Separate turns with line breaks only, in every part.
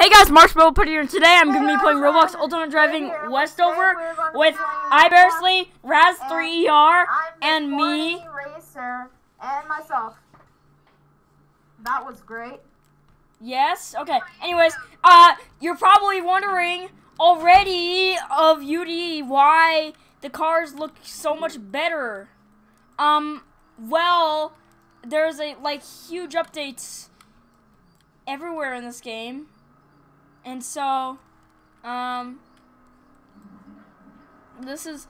Hey guys, Marshmallow Put here, and today I'm going to be playing Roblox Ultimate Driving Westover with iBearsley, Raz3ER, and me.
Racer, and myself. That was great.
Yes, okay. Anyways, uh, you're probably wondering already of UD why the cars look so much better. Um, well, there's a, like, huge updates everywhere in this game. And so, um, this is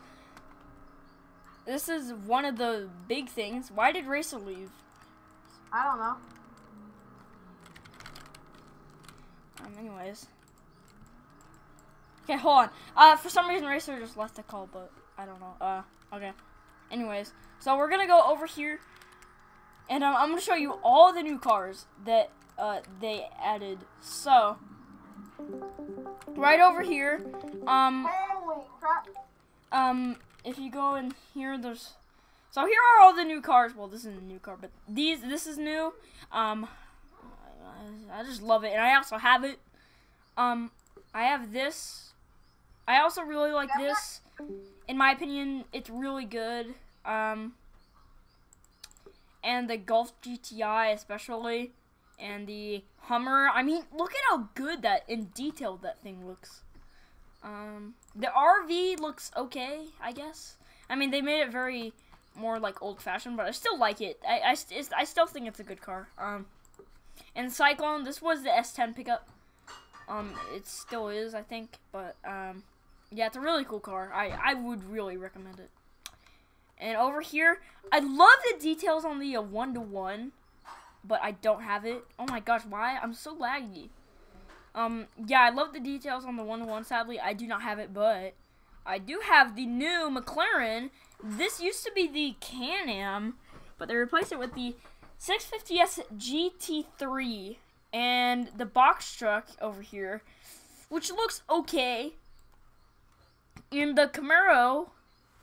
this is one of the big things. Why did Racer leave?
I don't know.
Um, anyways. Okay, hold on. Uh, for some reason Racer just left the call, but I don't know. Uh, okay. Anyways, so we're gonna go over here, and um, I'm gonna show you all the new cars that uh they added. So right over here. Um, um, if you go in here, there's. So here are all the new cars. Well, this isn't a new car, but these this is new. Um, I, I just love it, and I also have it. Um, I have this. I also really like this. In my opinion, it's really good. Um, and the Golf GTI especially and the Hummer. I mean, look at how good that in detail that thing looks. Um, the RV looks okay, I guess. I mean, they made it very more like old fashioned, but I still like it. I, I, I still think it's a good car. Um, and Syclone, this was the S10 pickup. Um, it still is, I think, but um, yeah, it's a really cool car. I, I would really recommend it. And over here, I love the details on the uh, one to one but I don't have it. Oh my gosh, why? I'm so laggy. Um, yeah, I love the details on the one-to-one. Sadly, I do not have it, but I do have the new McLaren. This used to be the Can-Am, but they replaced it with the 650S GT3 and the box truck over here, which looks okay. And the Camaro,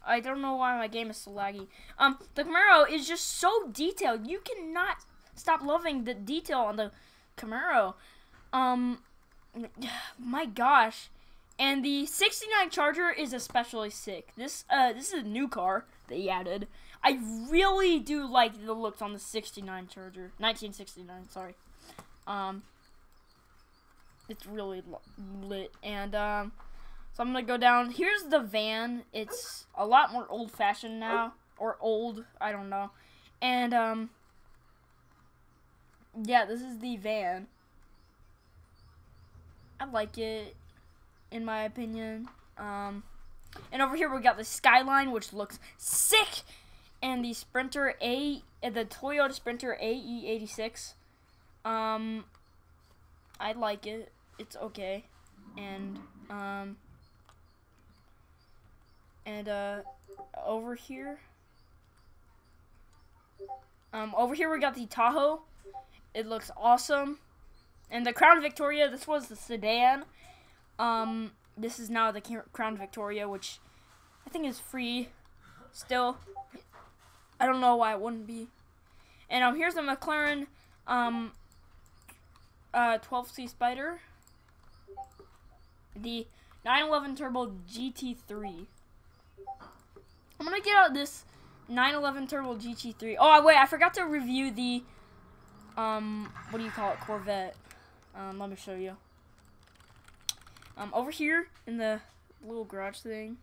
I don't know why my game is so laggy. Um, the Camaro is just so detailed. You cannot stop loving the detail on the Camaro. Um, my gosh. And the 69 Charger is especially sick. This uh this is a new car they added. I really do like the looks on the 69 Charger. 1969, sorry. Um it's really lit and um so I'm going to go down. Here's the van. It's a lot more old-fashioned now or old, I don't know. And um yeah, this is the van. I like it, in my opinion. Um, and over here we got the Skyline, which looks sick, and the Sprinter A, uh, the Toyota Sprinter AE86. Um, I like it. It's okay, and um, and uh, over here, um, over here we got the Tahoe. It looks awesome. And the Crown Victoria, this was the sedan. Um, this is now the Crown Victoria, which I think is free still. I don't know why it wouldn't be. And um, here's the McLaren um, uh, 12C Spider. The 911 Turbo GT3. I'm going to get out this 911 Turbo GT3. Oh, wait, I forgot to review the um, what do you call it, Corvette. Um, let me show you. Um, over here in the little garage thing,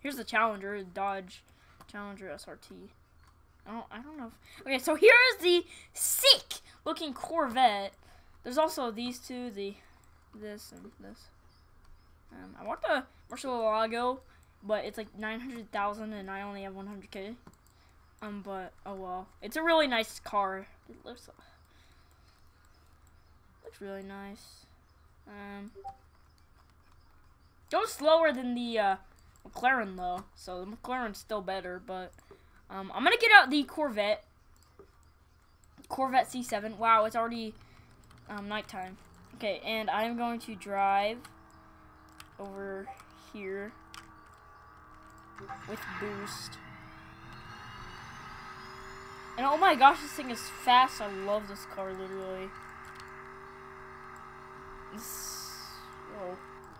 here's the Challenger, Dodge Challenger SRT. I don't, I don't know. If, okay, so here is the sick looking Corvette. There's also these two, the this and this. Um, I want the Murcielago, but it's like 900,000 and I only have 100k. Um, but oh well, it's a really nice car. It looks looks really nice. Um, goes slower than the uh, McLaren though, so the McLaren's still better. But um, I'm gonna get out the Corvette, Corvette C7. Wow, it's already um, nighttime. Okay, and I'm going to drive over here with boost. And oh my gosh, this thing is fast. I love this car, literally.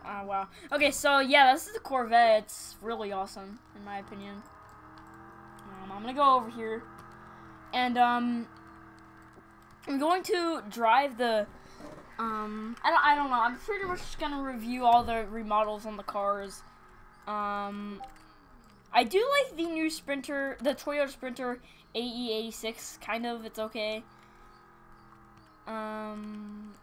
Oh wow. Okay, so yeah, this is the Corvette. It's really awesome, in my opinion. Um, I'm gonna go over here, and um, I'm going to drive the. Um, I don't, I don't know. I'm pretty much just gonna review all the remodels on the cars. Um, I do like the new Sprinter, the Toyota Sprinter AE86. Kind of, it's okay. Um,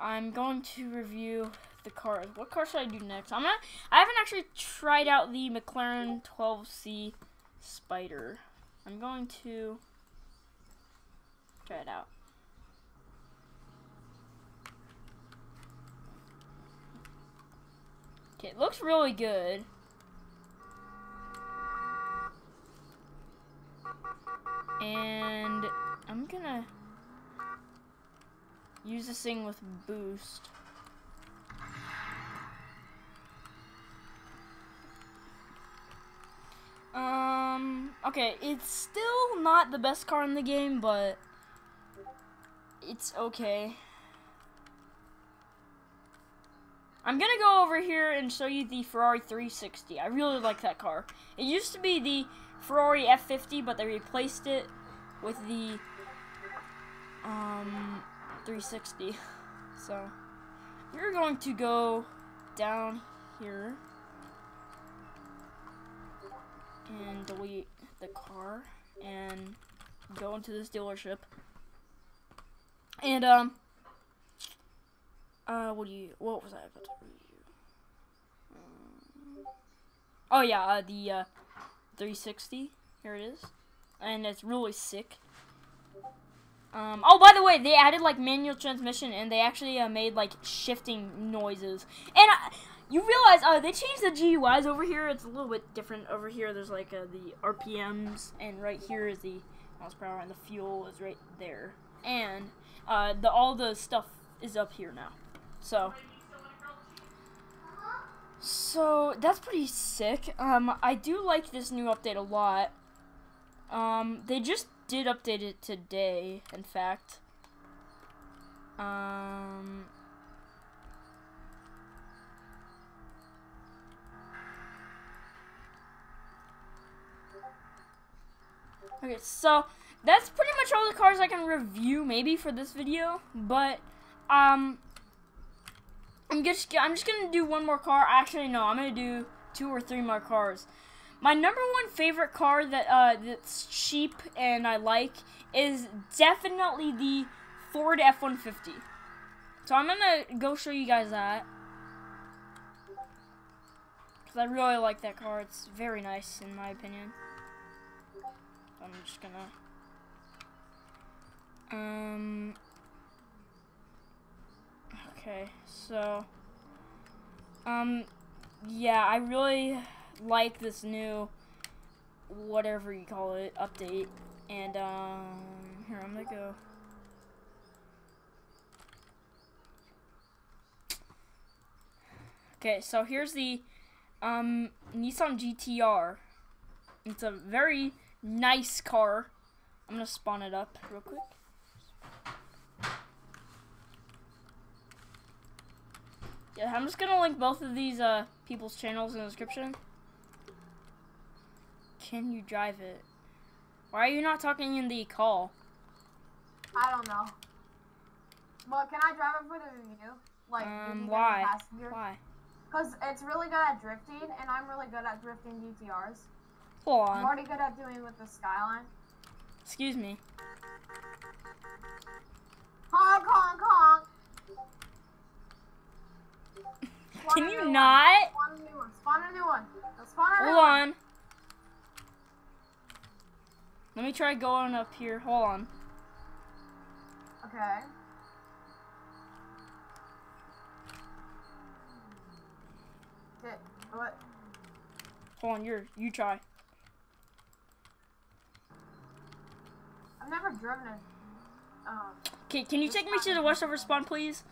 I'm going to review the cars. What car should I do next? I'm not. I haven't actually tried out the McLaren 12C Spider. I'm going to try it out. Okay, it looks really good. And I'm gonna use this thing with boost. Um, okay, it's still not the best car in the game, but it's okay. I'm gonna go over here and show you the Ferrari 360. I really like that car. It used to be the Ferrari F50, but they replaced it with the um 360. So we're going to go down here and delete the car and go into this dealership. And um uh what do you what was I about to review? Um, oh yeah, uh, the uh 360. Here it is. And it's really sick. Um, oh, by the way, they added like manual transmission, and they actually uh, made like shifting noises. And uh, you realize uh, they changed the GUIs over here. It's a little bit different over here. There's like uh, the RPMs, and right here is the miles per hour, and the fuel is right there. And uh, the all the stuff is up here now. So. So that's pretty sick. Um, I do like this new update a lot. Um, they just did update it today, in fact. Um, okay, so that's pretty much all the cars I can review, maybe for this video. But um, I'm just I'm just gonna do one more car. Actually, no, I'm gonna do two or three more cars. My number one favorite car that uh, that's cheap and I like is definitely the Ford F-150. So I'm gonna go show you guys that. Because I really like that car. It's very nice in my opinion. I'm just gonna... Um... Okay, so... Um, yeah, I really like this new whatever you call it update. And um here I'm gonna go. Okay so here's the um Nissan GTR it's a very nice car. I'm gonna spawn it up real quick. Yeah I'm just gonna link both of these uh people's channels in the description can you drive it? Why are you not talking in the call?
I don't know. Well, can I drive it for the review? Like,
um, why? Why?
Because it's really good at drifting, and I'm really good at drifting GTRs.
Hold on.
I'm already good at doing with the Skyline.
Excuse me.
Honk, honk, honk.
Can you not?
Spawn a new one. Spawn a new one. Spawn a
Hold on. Let me try going up here. Hold on.
Okay. Okay, what?
Hold on, you're you try.
I've never driven a. Um,
okay, can you take me to the Westover spawn, please?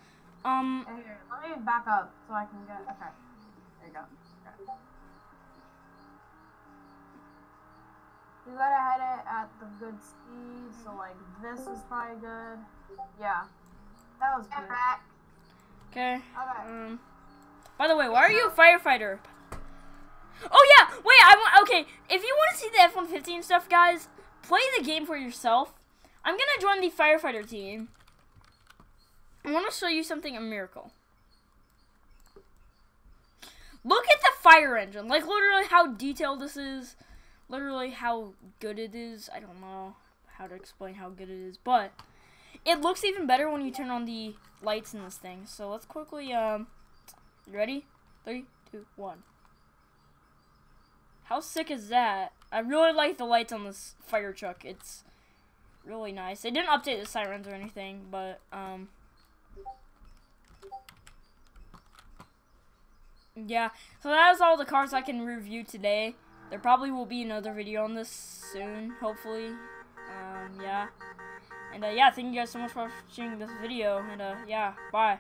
Um.
Here, let me back up so I can get. Okay. There you go. You gotta head it at the good speed, so like this is probably good. Yeah. That was good.
Okay.
Okay.
Um. By the way, why are you a firefighter? Oh yeah, wait. I want. Okay, if you want to see the F-150 stuff, guys, play the game for yourself. I'm gonna join the firefighter team. I want to show you something a miracle. Look at the fire engine. Like literally how detailed this is. Literally how good it is. I don't know how to explain how good it is, but it looks even better when you turn on the lights in this thing. So let's quickly um you ready? Three, two, one. How sick is that? I really like the lights on this fire truck. It's really nice. They didn't update the sirens or anything, but um Yeah, so that is all the cars I can review today. There probably will be another video on this soon, hopefully. Um, yeah. And, uh, yeah, thank you guys so much for watching this video. And, uh, yeah, bye.